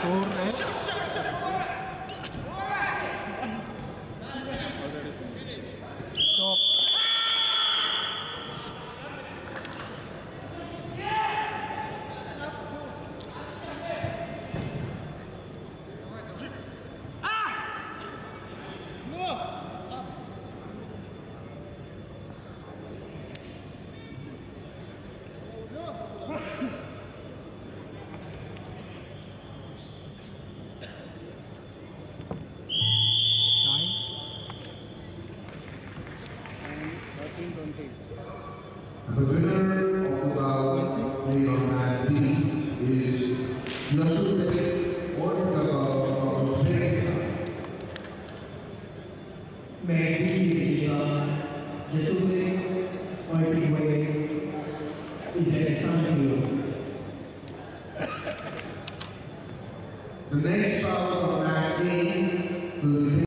돌에 something. The winner of the Leon B is Yasuke Ortega from Spain. May be Yasuke Ortega is The next